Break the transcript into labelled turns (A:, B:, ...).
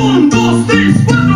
A: On dos, tres, cuatro.